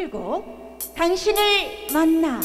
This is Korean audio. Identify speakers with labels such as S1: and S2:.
S1: 들고 당신을 만나.